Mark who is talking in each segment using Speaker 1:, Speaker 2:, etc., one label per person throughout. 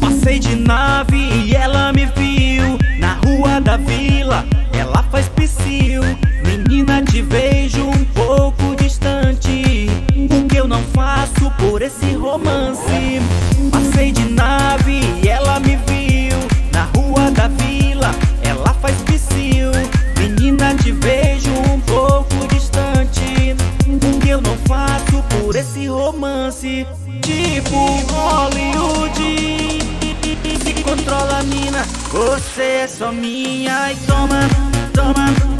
Speaker 1: Passei de nave e ela me viu na rua da vila. Ela faz psiu. Menina, te vejo um pouco distante. O que eu não faço por esse romance? Passei de nave e ela me viu da vila. Ela faz psiu. Menina, te vejo um pouco distante. O que eu não faço por esse romance? Tipo Hollywood. Se controla, mina, você é só minha. E toma, toma,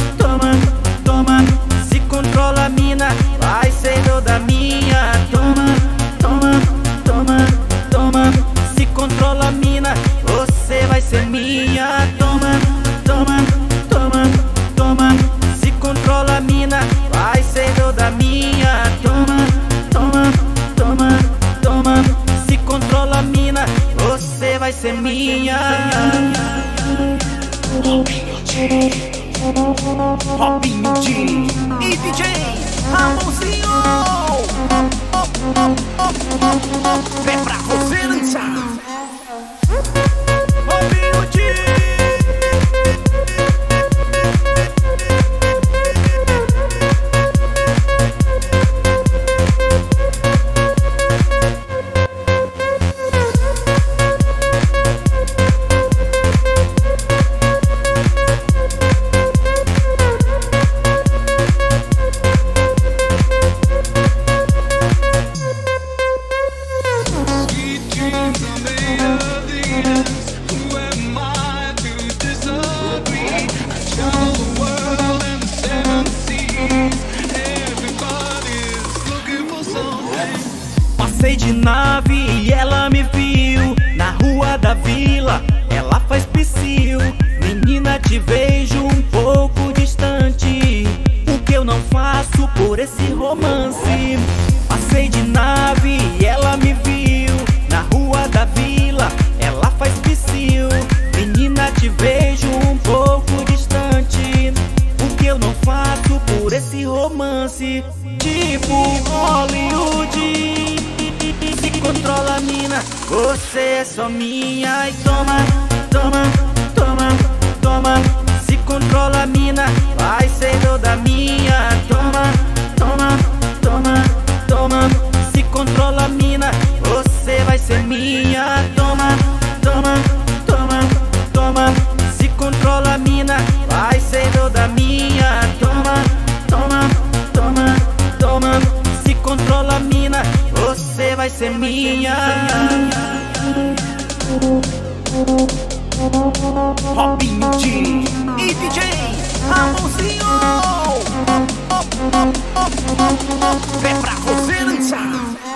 Speaker 1: Robinho G. E DJ Passei de nave e ela me viu na rua da vila. Ela faz psiu. Menina, te vejo você é só minha. E toma, toma, toma, toma. Se controla, mina, vai ser toda minha. Toma, toma, toma, toma. Se controla, mina, você vai ser minha. Toma, toma, toma, toma. Se controla, mina, vai ser toda minha. Toma, toma, toma, toma. Se controla, mina, você vai ser minha. Robinho G e DJ Ramonzinho É pra você dançar.